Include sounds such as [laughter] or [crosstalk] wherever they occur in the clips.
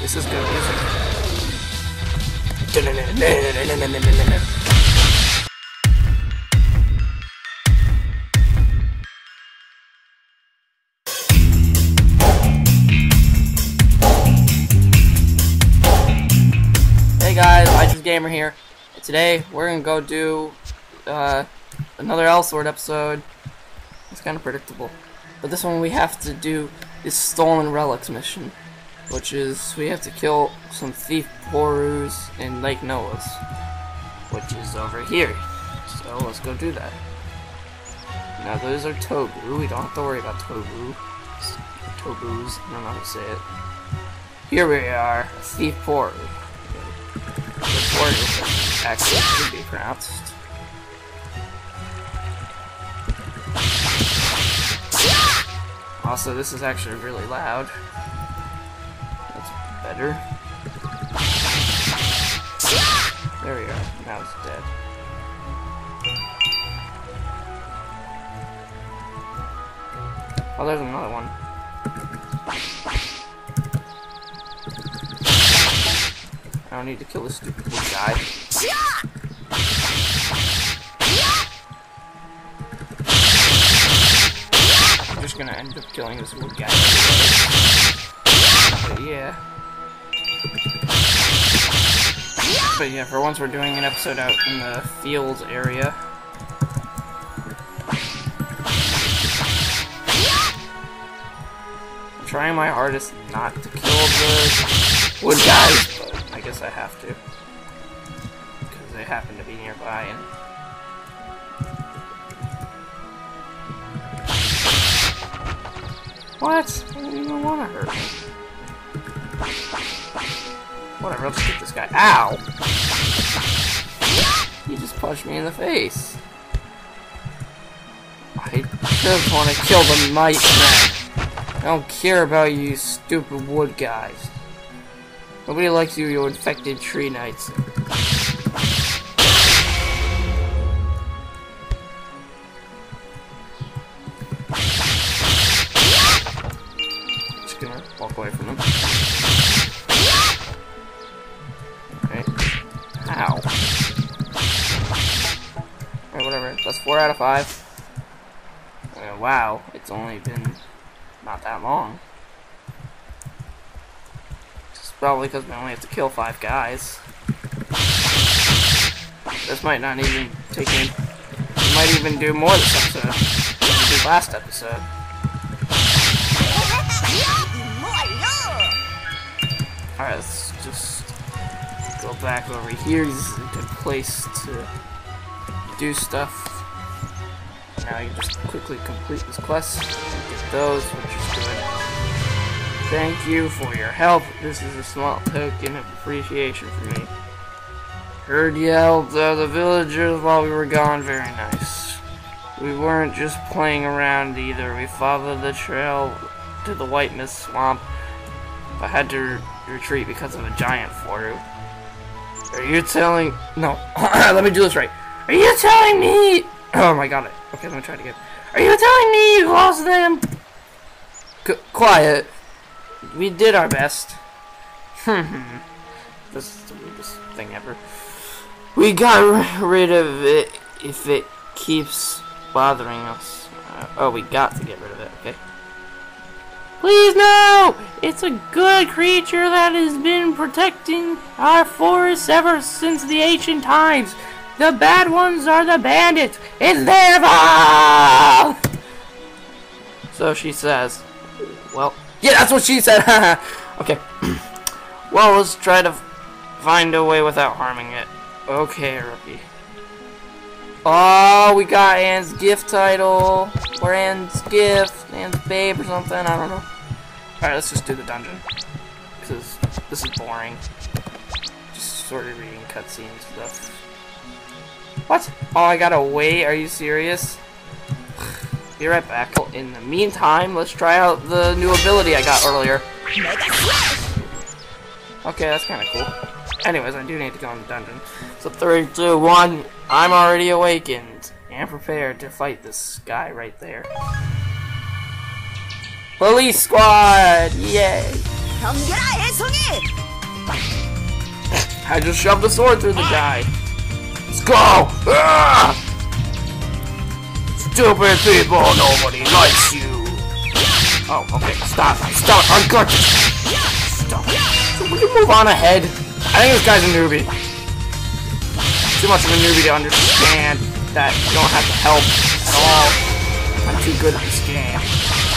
This is good music. Hey guys, Hydraz Gamer here. Today we're gonna go do uh, another Elsword episode. It's kind of predictable, but this one we have to do this stolen relics mission, which is we have to kill some thief Phorus in Lake Noah's, which is over here. So let's go do that. Now those are Tobu. We don't have to worry about Tobu. Tobus. I don't know how to say it. Here we are, thief Phoru. Actually should be pronounced. Also, this is actually really loud. That's better. There we go. Now it's dead. Oh, there's another one. I don't need to kill this stupid guy. Gonna end up killing this wood guy. But yeah. But yeah, for once we're doing an episode out in the fields area. I'm trying my hardest not to kill the wood guys, but I guess I have to. Because they happen to be nearby and What? I don't even want to hurt him. Whatever, let's get this guy. Ow! He just punched me in the face. I just want to kill the might man. I don't care about you stupid wood guys. Nobody likes you, you infected tree knights. Walk away from them. Okay. Ow. Alright, whatever. That's four out of five. Uh, wow, it's only been not that long. It's probably because we only have to kill five guys. This might not even take me. We might even do more this episode than we did last episode. [laughs] Alright, let's just go back over here. This is a good place to do stuff. Now you can just quickly complete this quest. Get those, which is good. Thank you for your help. This is a small token of appreciation for me. Heard you helped uh, the villagers while we were gone. Very nice. We weren't just playing around either. We followed the trail to the White Mist Swamp. I had to retreat because of a giant Phoru. Are you telling... No. [clears throat] Let me do this right. Are you telling me... [clears throat] Oh my god. Okay, let me try it again. Are you telling me you lost them? Qu quiet. We did our best. [laughs] This is the weirdest thing ever. We got rid of it if it keeps bothering us. Uh, oh, we got to get rid of it, okay. Please no! It's a good creature that has been protecting our forests ever since the ancient times. The bad ones are the bandits. It's their fault! So she says. Well, yeah, that's what she said. [laughs] okay. [clears throat] well, let's try to find a way without harming it. Okay, rookie. Oh, we got Anne's gift title. Or Anne's gift. Anne's babe or something. I don't know. Alright, let's just do the dungeon. Because this is boring. Just sort of reading cutscenes stuff. What? Oh, I gotta wait? Are you serious? [sighs] Be right back. In the meantime, let's try out the new ability I got earlier. Okay, that's kind of cool. Anyways, I do need to go in the dungeon. So, 3, 2, 1, I'm already awakened and prepared to fight this guy right there. Police squad! Yay! I just shoved a sword through the guy. Let's go! Ah! Stupid people, nobody likes you. Oh, okay, stop, stop, I'm conscious. Stop. Will you move on ahead? I think this guy's a newbie. Too much of a newbie to understand that you don't have to help at all. I'm too good at this game.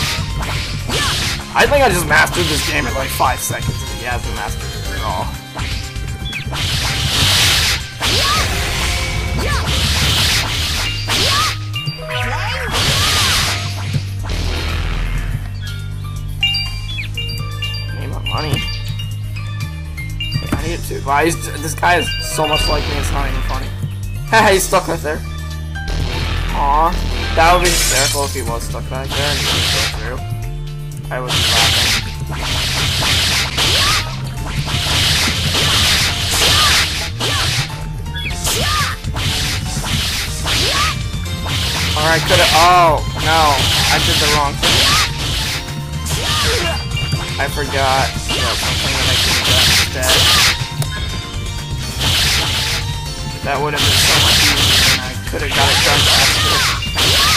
I think I just mastered this game in like five seconds and he hasn't mastered it at all. Money. I need it too. Is this guy is so much like me? It's not even funny. Haha, [laughs] he's stuck right there. Aw, that would be hysterical if he was stuck back there and he could go through. I be laughing. Or I could have. Oh no, I did the wrong thing. I forgot about something that I could have done instead. That would have been so much easier, and I could have got it done faster.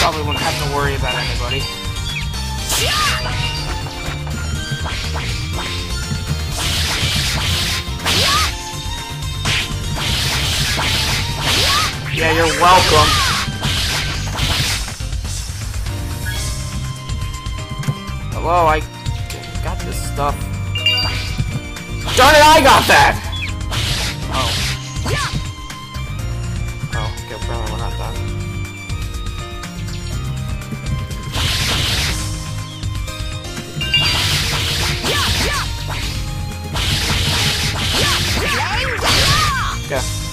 Probably wouldn't have to worry about anybody. Yeah, you're welcome. Hello, I got this stuff. Darn it, I got that! Oh. Oh, okay, apparently we're not done. Okay.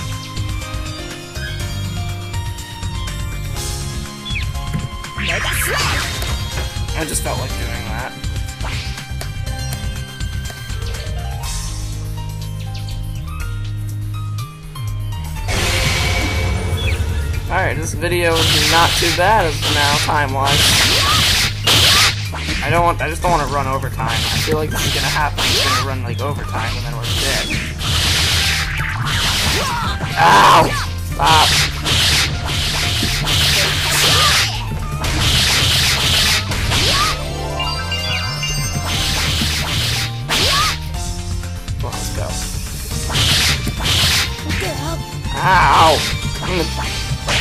I just felt like doing that. Alright, this video is not too bad as now, time-wise. I don't want- I just don't want to run overtime. I feel like this is gonna happen. It's gonna run like overtime and then we're dead. Ow! Stop. Ow!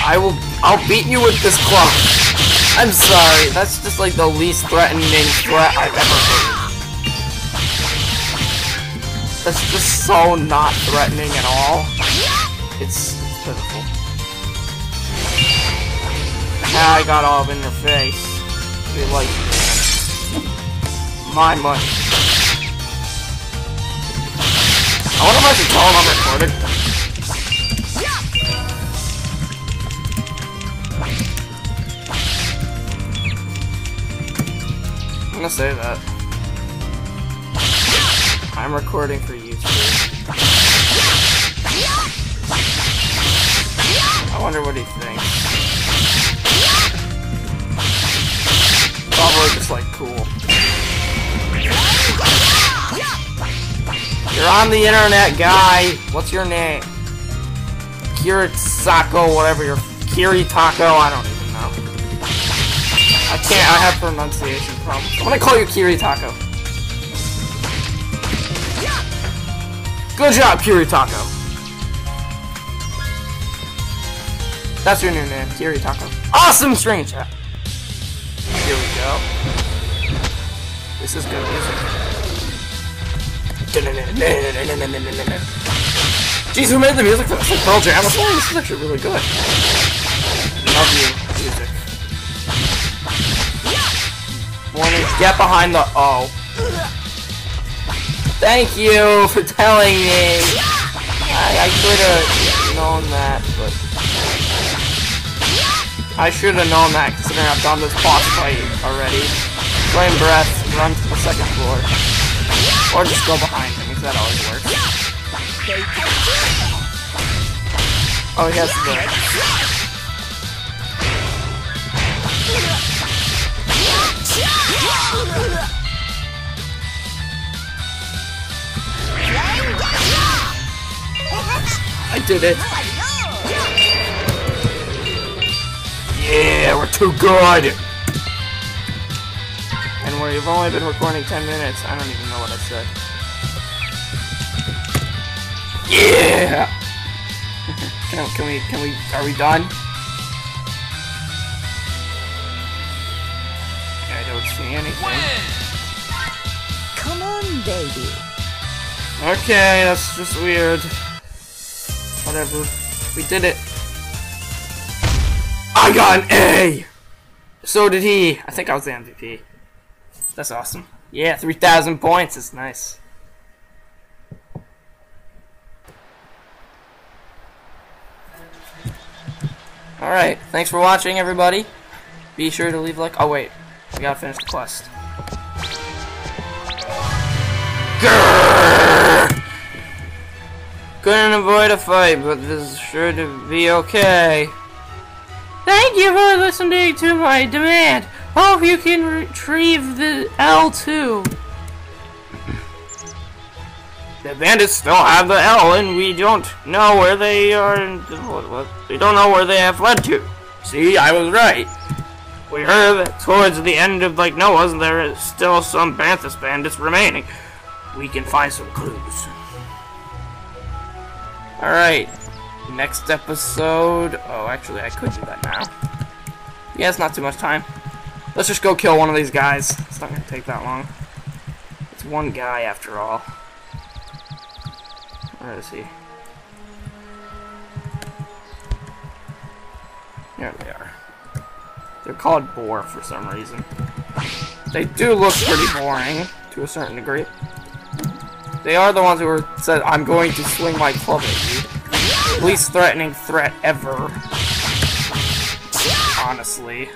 I will. I'll beat you with this club. I'm sorry. That's just like the least threatening threat I've ever heard. That's just so not threatening at all. It's, pitiful. I got all in your face. They like my money. I wonder if I should tell him I'm recording. Gonna say that. I'm recording for YouTube. I wonder what he thinks. Probably just like cool. You're on the internet, guy. What's your name? Kiritako, whatever your Kiritako, I don't know. I can't, I have pronunciation problems. I'm gonna call you Kiritako. Good job, Kiritako. That's your new name, Kiritako. Awesome string chat. Here we go. This is good music. Jeez, who made the music for this? Like Pearl Jam or? Oh, this is actually really good. Love you, Get behind the- oh. Thank you for telling me! I, I could've known that, but... I should've known that considering I've done this boss fight already. Flame breath, run to the second floor. Or just go behind him, because that always works. Oh, he has the... did it. Yeah, we're too good. And we've only been recording 10 minutes. I don't even know what I said. Yeah! [laughs] can, can we, can we, are we done? I don't see anything. Come on, baby. Okay, that's just weird. Whatever. We did it. I got an A! So did he. I think I was the MVP. That's awesome. Yeah, 3,000 points. It's nice. Alright, thanks for watching, everybody. Be sure to leave a like. Oh, wait. We gotta finish the quest. Couldn't avoid a fight, but this is sure to be okay. Thank you for listening to my demand. Hope you can retrieve the L2. The bandits still have the L, and we don't know where they are. What, what? We don't know where they have fled to. See, I was right. We heard that towards the end of Lake Noah's, there is still some Banthus bandits remaining. We can find some clues. Alright. Next episode. Oh, actually, I could do that now. Yeah, it's not too much time. Let's just go kill one of these guys. It's not gonna take that long. It's one guy after all. Where is he? There they are. They're called boar for some reason. They do look pretty boring to a certain degree. They are the ones who were said, I'm going to swing my club at you. Least threatening threat ever. Honestly.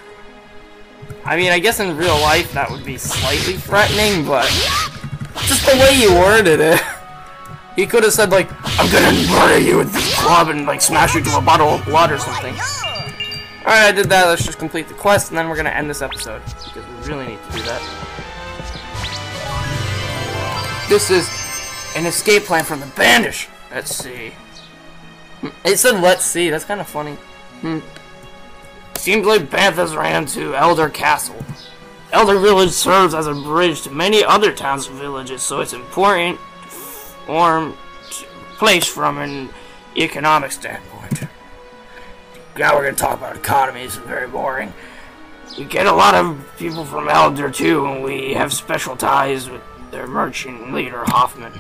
I mean, I guess in real life that would be slightly threatening, but just the way you worded it. [laughs] He could have said, like, I'm gonna murder you with this club and, like, smash you to a bottle of blood or something. Alright, I did that. Let's just complete the quest, and then we're gonna end this episode. Because we really need to do that. This is an escape plan from the Banthus. Let's see. It said, let's see. That's kind of funny. Hmm. Seems like Banthus ran to Elder Castle. Elder Village serves as a bridge to many other towns and villages, so it's important form place from an economic standpoint. Now we're gonna talk about economy. It's very boring. We get a lot of people from Elder too, and we have special ties with their merchant leader Hoffman.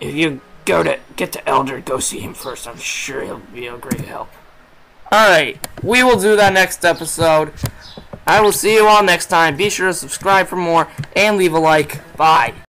if you go to get to Elder, go see him first. I'm sure he'll be a great help. Alright, we will do that next episode. I will see you all next time. Be sure to subscribe for more and leave a like. Bye.